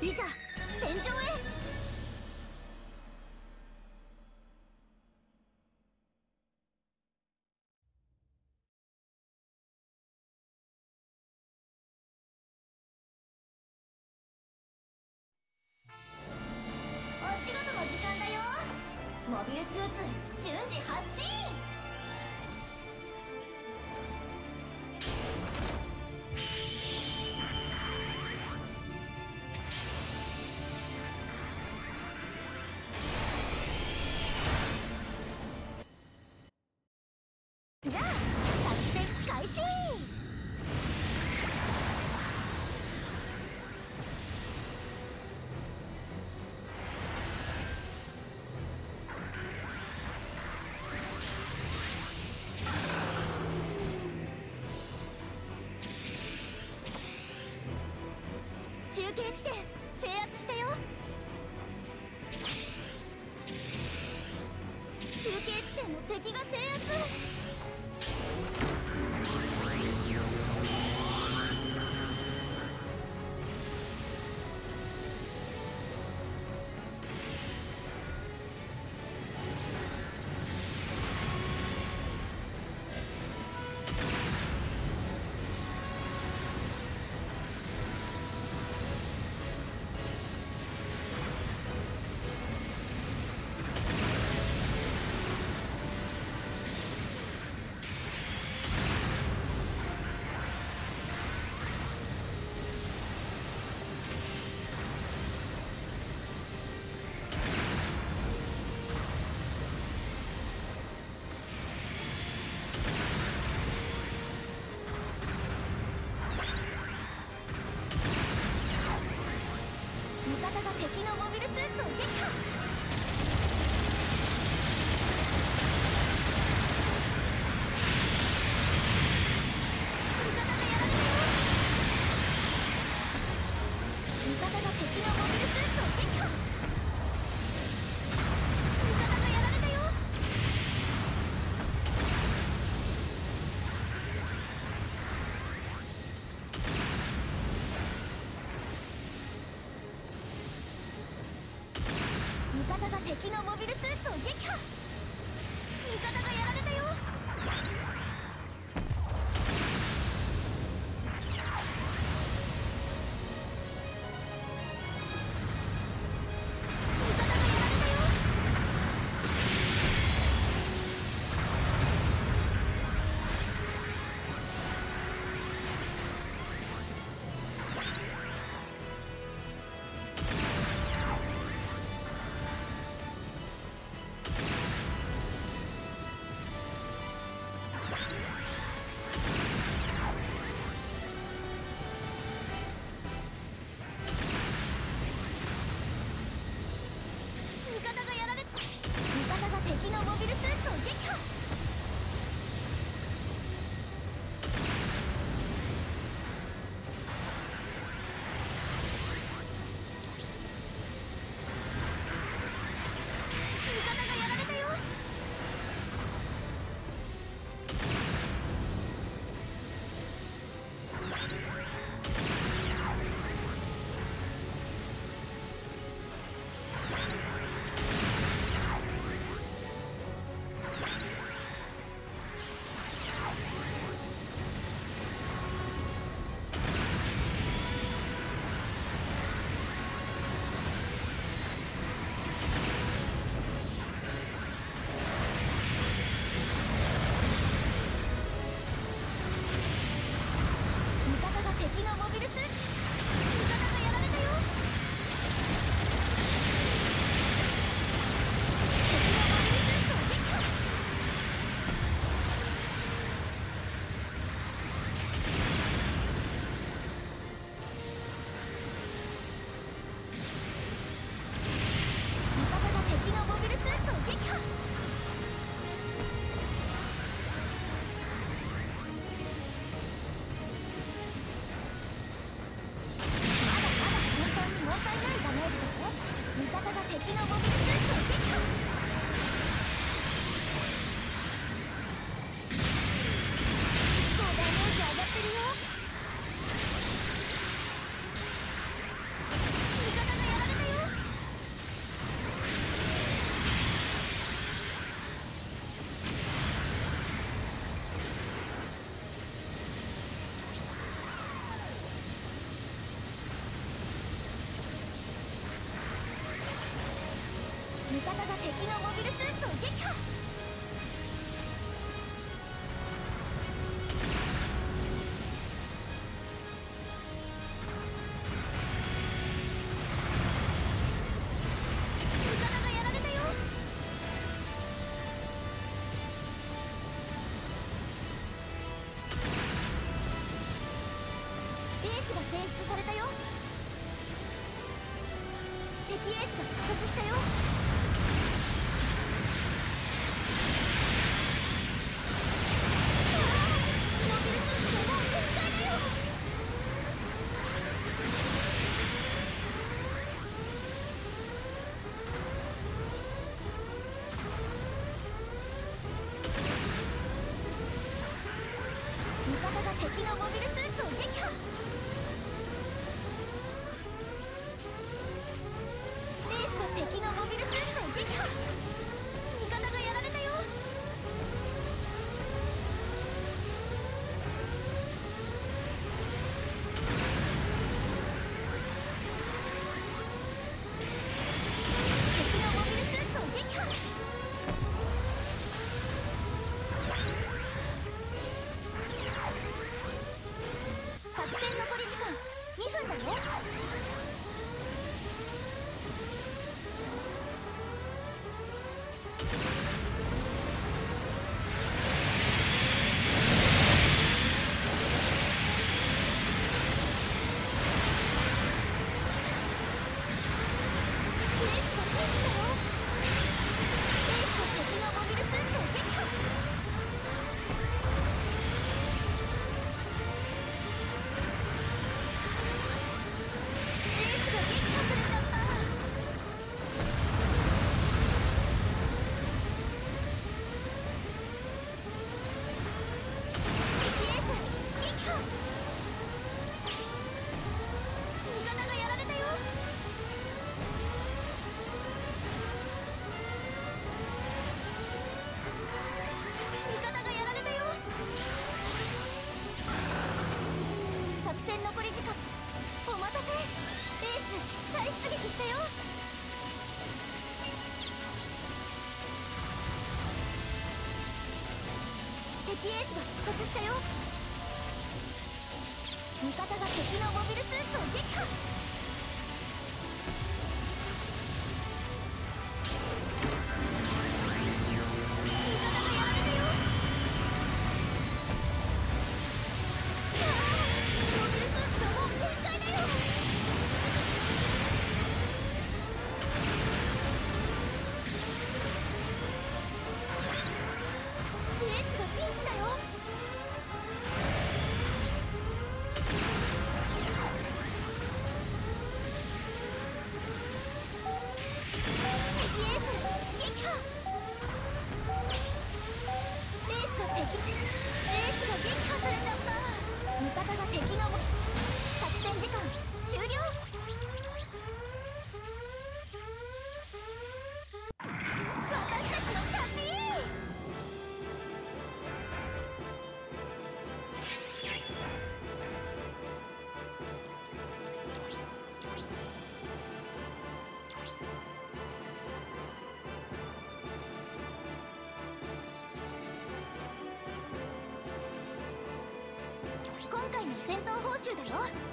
いざ戦場へ。モビルスーツ順次発進。地点制圧したよ。中継地点の敵が制圧。のモビルスーツを撃破。ビルスーツを撃破方が敵のモビルスーツを撃破。敵のモビルスーツを撃破。敵エースが復活したよ。味方が敵のモビルスーツを撃破。敵の今回の戦闘報酬だよ。